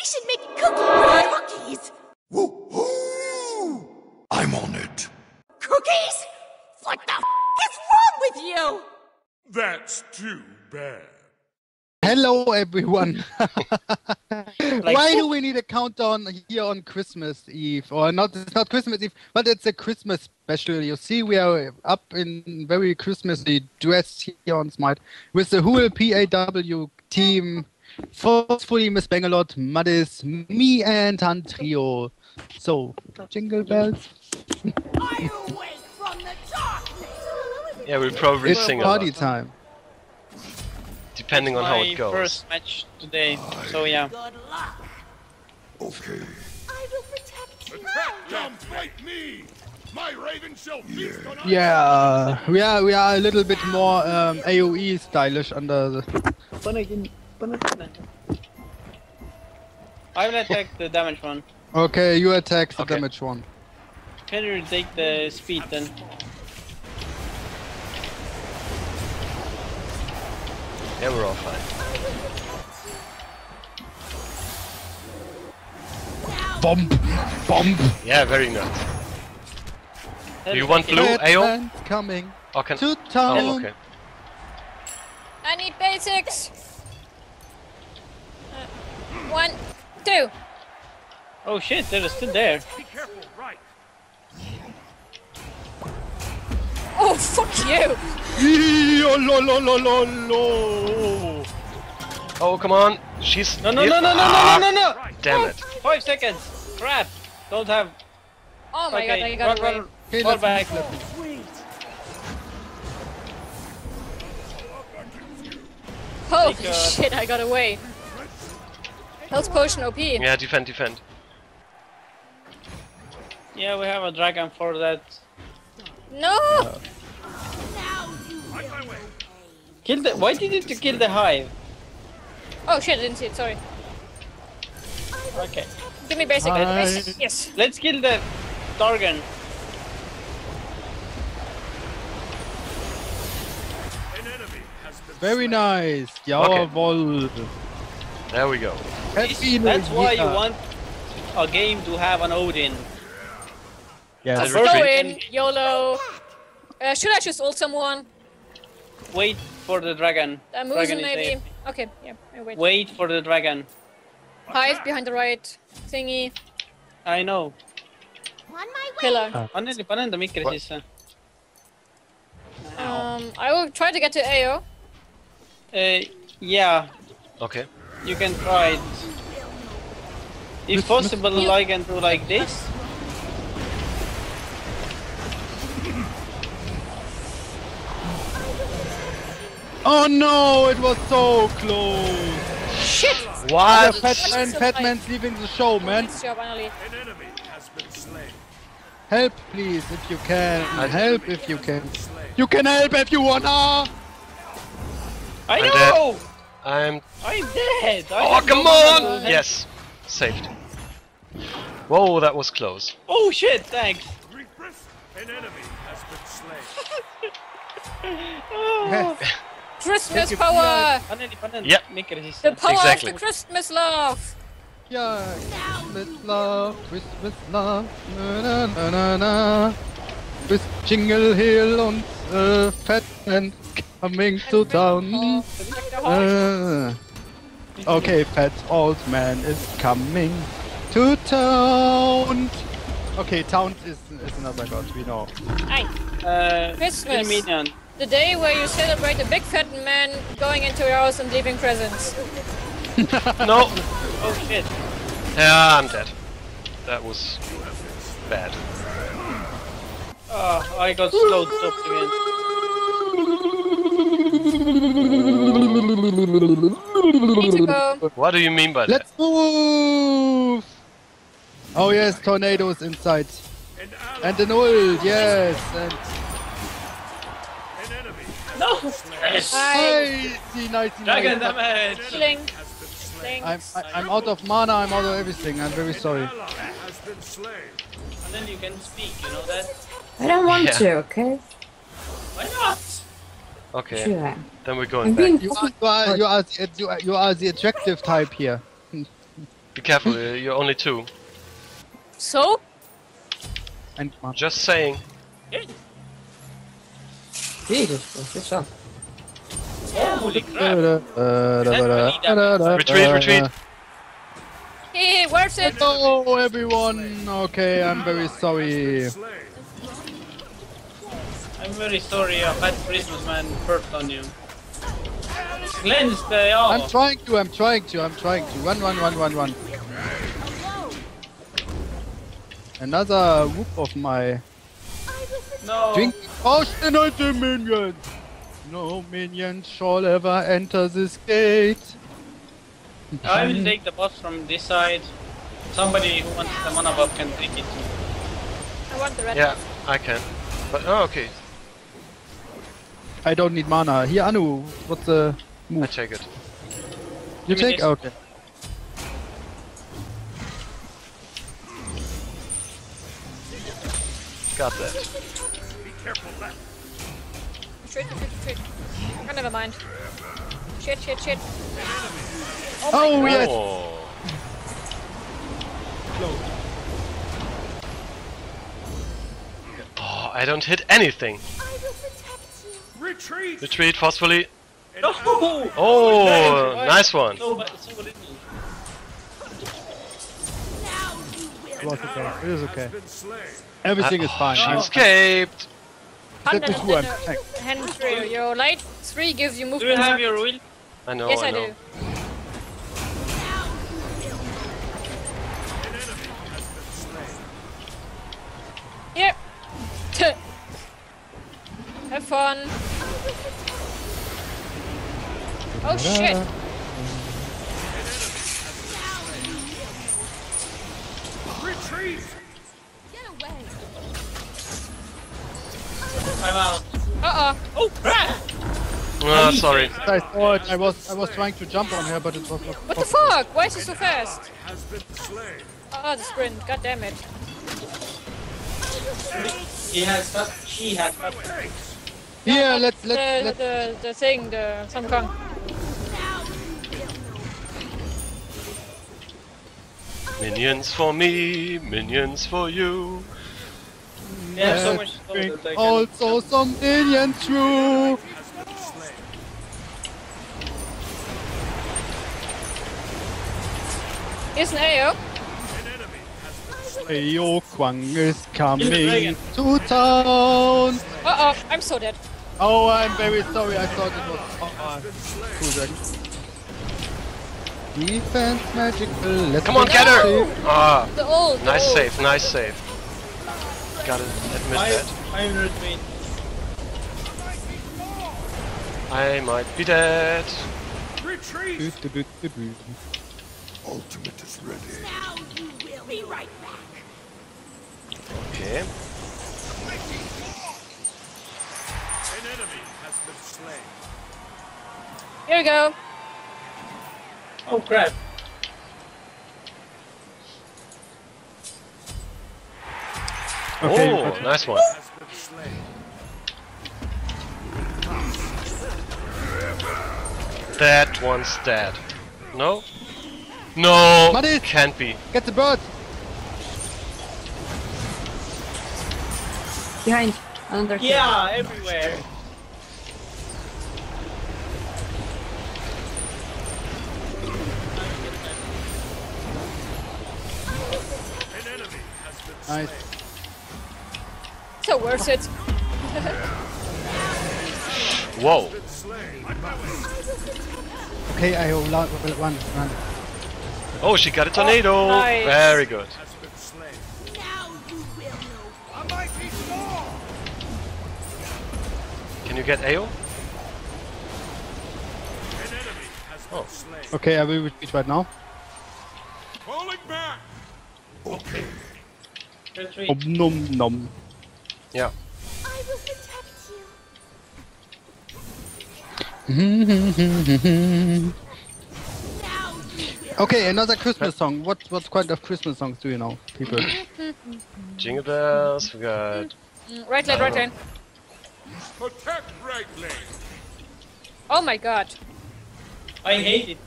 We should make cookies. Cookies? Woo-hoo! I'm on it. Cookies? What the f is wrong with you? That's too bad. Hello, everyone. Why do we need a countdown here on Christmas Eve? Or not? It's not Christmas Eve, but it's a Christmas special. You see, we are up in very Christmassy dress here on Smite with the whole PAW team. Forcefully Miss Bangalot, Madis, me, and Han Trio. So, jingle bells. Are you awake from the darkness? Yeah, we'll probably It's sing a party time. depending on how it goes. first match today, so yeah. Good luck. Okay. I will protect you. Don't fight me! My raven shall feast on Yeah, we are we are a little bit more um, AOE stylish under the. I will attack the damage one. Okay, you attack the Okay. damage one. Can you take the speed then? Yeah, we're all fine. Bomb, bomb. Yeah, very nice. Do you want blue, it. AO? Coming Or can... to town. Oh, okay. I need basics. One, two. Oh shit, they're still there. Be careful, right? Oh, fuck you. Yo, lo, lo, lo, lo, lo. Oh, come on! She's... No, no, no, no, no, no, no, no, no! Damn it. Five seconds! Crap! Don't have. Oh my okay, god, I run, got away. run, Okay, fall back. move, Holy Thank God. shit, I got away. Health potion OP. Yeah, defend, defend. Yeah, we have a dragon for that. No! Kill the. Why did you kill the hive? Oh shit, I didn't see it, sorry. Okay, Give me basic, Hi. basic. Yes. let's kill the Dargan. An enemy has been Very slain. nice. Okay. There we go. Happy New That's why you want a game to have an Odin. Yeah, Let's Go in, YOLO. Uh, should I just ult someone? Wait for the dragon. Uh, dragon Musen is maybe? Okay, yeah, I wait. Wait for the dragon. Hive behind the right thingy. I know. On my way. Pillar. Pane, pane enda mikri What? sisse. Um, I will try to get to AO. Uh, yeah, Okay. You can try it. If possible, I can do like this. Oh no, it was so close. Shit! What? Fatman, Fatman's leaving the show, man. Nice job, Annalie. An enemy has been slain. Help, please, if you can. I- Help if you can. You can help if you wanna. I I'm know! I'm... I'm dead! I Oh, come no on! Yes. Saved. Whoa, that was close. Oh shit, thanks! An enemy has been slain. Oh. Christmas power! Pane, pane, Yeah. mikri sisse. The power Exactly. of the Christmas love! Yeah, Christmas love, Christmas love, na na na na na. With Jingle Hel und äh, Fatman coming to town. Uh, okay, Fat Old Man is coming to town. Okay, town is, is another god, we know. Aye. Uh, Christmas. Minion. The day where you celebrate a big fat man going into your house and leaving presents. No! Oh shit. Yeah, I'm dead. That was bad. Oh, I got slowed up again. Need to go. What do you mean by that? Let's move! Oh yes, tornadoes inside. An. And an ult, yes. And An enemy No! has Hi. nicey, nicey, Dragon damage! Healing. been. I'm, I, I'm out of mana, I'm out of everything, I'm very sorry. Ally has been slain. And then you can speak, you know that? I don't want Yeah. to, okay? Why not? Okay, Sure. then we're going back. You are, you are, you are, the- you are, you are the attractive type here. Be careful, uh, you're only two. So? And Just saying. Jesus, what's this up? Holy crap! Retreat, retreat. Hey, where's it? Oh, everyone. Okay, I'm very sorry. I'm very sorry a bad Christmas man perked on you. Cleanse the oh. I'm trying to. I'm trying to. I'm trying to. Run, run, run, run, run. Another whoop of my no. drink. Oh, shit, not the minions. No minions shall ever enter this gate. I will take the boss from this side. Somebody who wants the mana buff can take it. I want the red Yeah, I can. But oh, okay, I don't need mana. Here, Anu. What's uh, the I move? take it. You Give take? this. Okay. Got that. Retreat, retreat, retreat. Oh, never mind. Shit, shit, shit. Oh, yes. Oh. Oh, I don't hit anything. Retreat! Retreat forcefully. No! Oh, Why? nice one. So, so. It was okay. It is okay. Everything is fine. Uh, she escaped. That is who I'm Hand thank- hand through. Your light three gives you movement. Do you have your wheel? I know. yes, I I, know. do. Yep. Have fun. Oh shit. Retreat! I'm out. Uh oh. Oh crap! Oh, sorry. I thought I was I was trying to jump on her, but it was not What the fuck? Why is he so fast? Has been slain. Oh, the sprint. God damn it. He has got. He has got. Here, let's The, let's let's the, the thing, the Sun Kong. Minions for me, minions for you. They have so much bring that they can. also some minions through. Here's an AO. Ayo Kwang is coming to town. Uh oh, I'm so dead. Oh, I'm very sorry. I thought it was. Oh, uh, cool, Defense magic. Let's Come on, get her! Ah, The old. the nice old. save, nice save. Gotta admit I, that. I'm retreat. I might be dead. Retreat! Ultimate is ready. Now you will be right back. Okay. Enemy has slain. Here we go. Oh crap! Okay, oh, but- nice one. Has been slain. That one's dead. No? No! Muddy! Can't be. Get the bird. Behind. Under. Yeah, everywhere. An enemy has been slain. Nice. So worth it. Whoa. Slain. Okay, I will la- will run, run. Oh, she got a tornado. Oh, nice. Very good. Has been slain. Now you will know. A mighty storm! Can you get AO? An enemy has been Oh. Okay, I will retreat right now. Falling back! Okay. Retreat. Om nom nom. Yeah. I will protect you. Now you will. Okay, another Christmas song. What what kind of Christmas songs do you know, people? Jingle bells, we got. Right lane, right lane. Protect right lane! Oh my god. I hate it.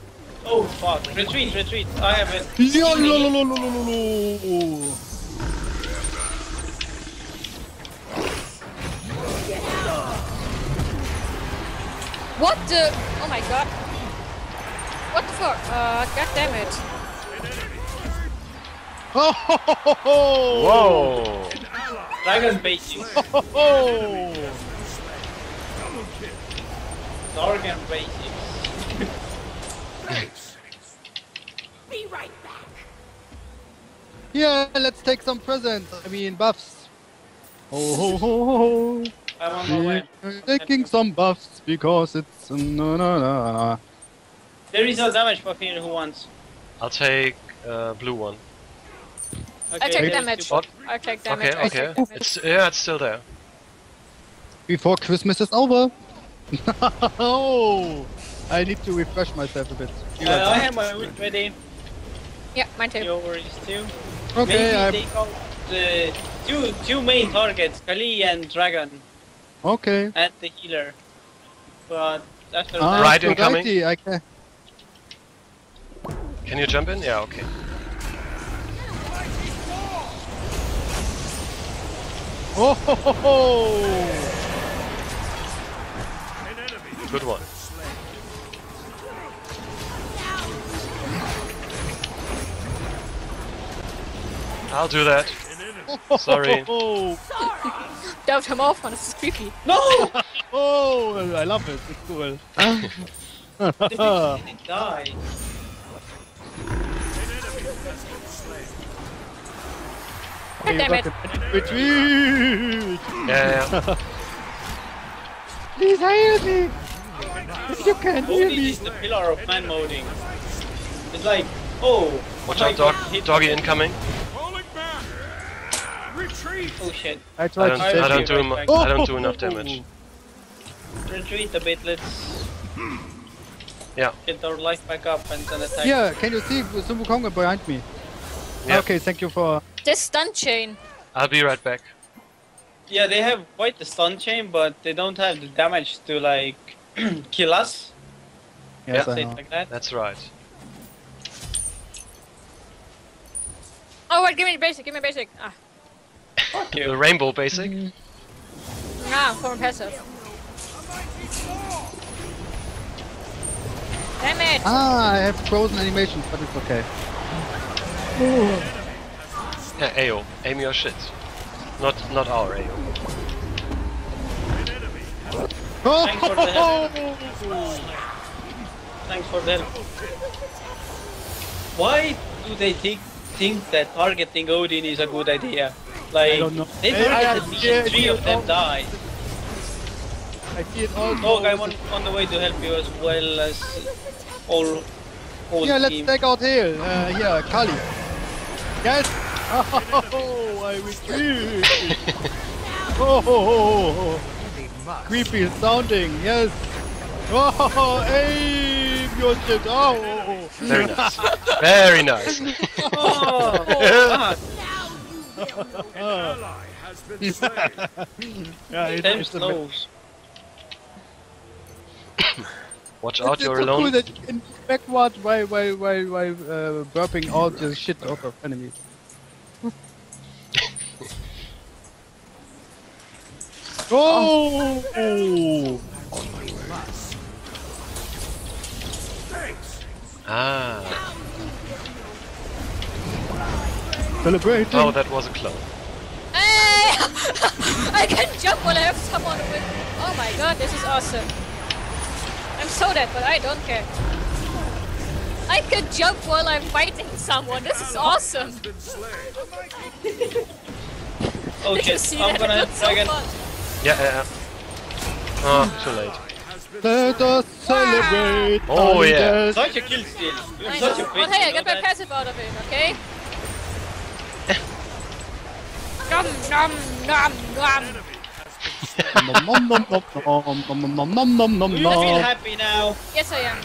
Oh fuck! Retreat, retreat! I have it. What the? Oh my god. What the fuck? Uh, god damn it. Oh, ho, ho, ho, ho. Whoa! Dragon baiting. Oh. Dragon baiting. Be right back. Yeah, let's take some presents. I mean, buffs. Ho, ho, ho, ho. I'm on my way. Taking some buffs because it's no no no no. There is no damage for here. Who wants? I'll take uh, blue one. I take damage. What? I take damage. Okay, okay. damage. It's yeah, it's still there. Before Christmas is over. oh, I need to refresh myself a bit. Be Uh, I have my ult ready. Yeah, mine too. Your worries too. Okay, Maybe I'm take out the two two main targets, Kali and Dragon, okay. and the healer. But after Ah, that, Right good incoming. idea, I can. Can you jump in? Yeah, okay. Oh, ho, ho, ho. Good one. I'll do that. Sorry. Oh, Dove him off, man. This is creepy. no, oh, I love it. It's cool. didn't die. God damn it. Retreat! Yeah, yeah. Please heal me! If you can heal Only me! is the pillar of man modding. It's like, oh, Watch out, dog. Doggy incoming. Falling back! Retreat! Oh shit. I I don't. to I don't you. do. mu- I don't do enough damage. Retreat a bit. Let's Yeah. get our life back up and then attack. Yeah, can you see Sun Wukong behind me? Yeah. Okay, thank you for. This stun chain. I'll be right back. Yeah, they have quite the stun chain, but they don't have the damage to like kill us. Yes, Yeah. I know. like that. That's right. Oh wait, give me basic. Give me basic. Ah, Fuck The you. rainbow basic. nah, form passive. Damn it. Ah, I have frozen animations, but it's okay. Yeah, AO. Aim your shit. Not not our AO. Thanks for the help. Thanks for the help. Why do they think think that targeting Odin is a good idea? Like, don't know. they I- I- targeted me yeah, three of them oh. died. I see it all. Dog, I'm on, on the way to help you as well as all whole Yeah, let's team. take out Hale. Uh, here, Kali. Yes! Oh, I retreat! oh, oh, oh, oh. Creepy sounding, yes! Oh, aim your shit! Oh, oh, oh. Very nice. Very nice. Oh, fuck. Ally has been slain. Yeah, it, Ten it's, a, slows. Watch it's, out, you're alone. cool that you can backward while, while, while, while uh, burping all the shit out of enemies. oh! Ah. Celebrating! Oh, that was a clone. Hey! I can jump while I have someone with. Oh my god, this is awesome. I'm so dead, but I don't care. I can jump while I'm fighting someone. This is awesome. Been slain. Oh Did you see I'm that? gonna It help so Dragon. Yeah, yeah. yeah. Oh, too late. Let us celebrate! Oh, yeah. Such a kill steal. You're I such know. a bitch. But hey, I got my passive out of it, okay? Nom nom nom nom. Nom nom nom nom nom nom nom nom nom Do you feel nom. happy now? Yes, I am.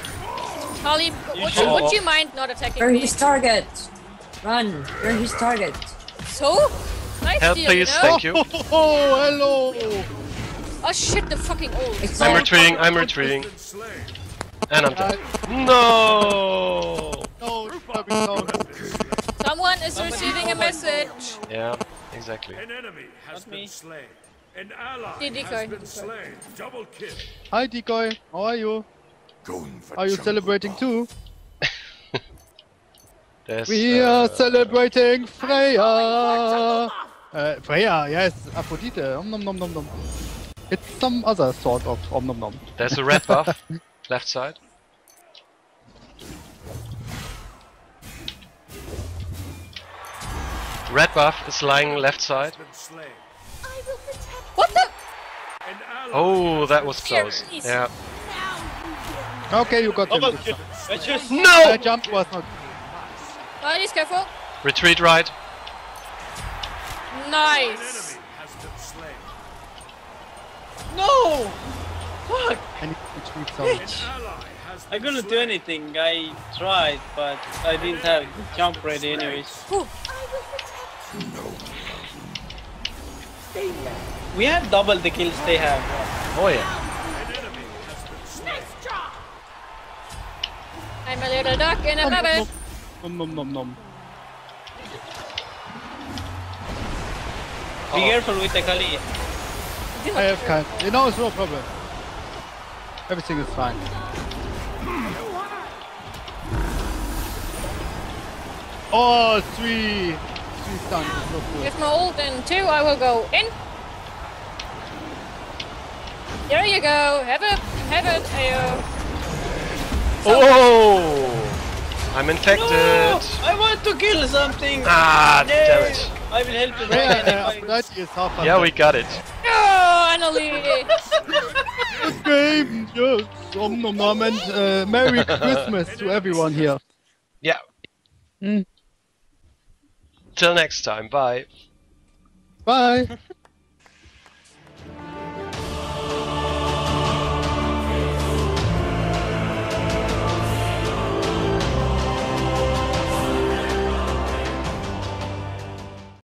Holly, would you, would you mind not attacking You're me? his target. Run. You're his target. So? Nice Help, deal, you please. know? Thank you. Oh, hello! Oh shit, the fucking ult. It's I'm retreating. I'm retreating. And I'm dead. No! No, no. Someone is receiving a message. Yeah, exactly. An enemy has Not been me. slain. An ally Yeah, decoy, has been decoy. slain. Double kill. Hi, Decoy. How are you? Going for Are you celebrating bomb. too? There's, We uh, are celebrating Freya. Uh, Freya, yes, Aphrodite. Om nom nom nom nom. It's some other sort of om nom nom. There's a red buff, left side. Red buff is lying left side. Been slain. What the? Oh, that was close. Yeah. Okay, you got him. Double Good kill. job. Bitches. No! That jump was not. Guys, careful. Retreat right. Nice. enemy has been slain. No! Fuck! I need to tweet some. An ally has I been couldn't do anything. I tried, but I didn't have jump ready anyways. Whew. We have double the kills they have. Oh yeah. An enemy has been slain. I'm a little duck in a bubble. Nom nom nom nom. Be careful with the Kali. I have kind. You know, it's no problem. Everything is fine. Oh, three. Three stuns is not good. If my ult in two, I will go in. There you go. Have it. Have it. Ayo. Oh! I'm infected. No! I want to kill something! Ah, Yay! damn it. I will help you Yeah, right uh, if I- Aphrodite is half Yeah, we got it. Oh, Annalie. game. Yes. Om nom nom and uh, Merry Christmas to everyone here. Yeah. Mm. Till next time. Bye. Bye.